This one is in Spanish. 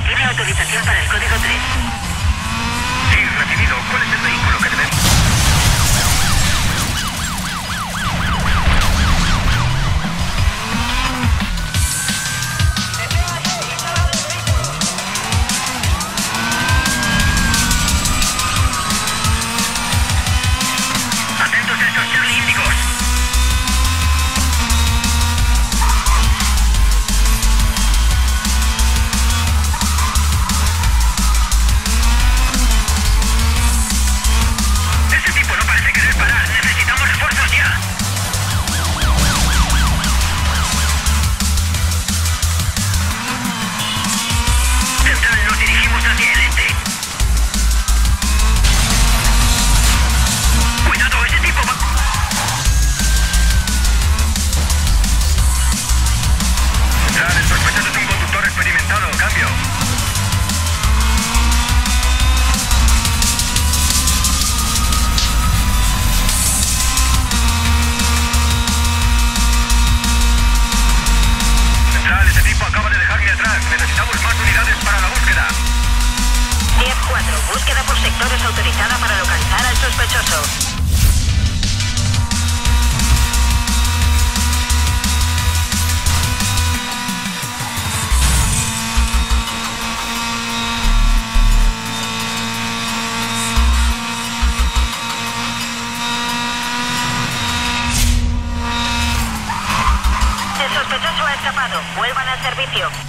tiene autorización para el código 3. Sí, recibido. ¿Cuál es el vehículo? Búsqueda por sectores autorizada para localizar al sospechoso. El sospechoso ha escapado. Vuelvan al servicio.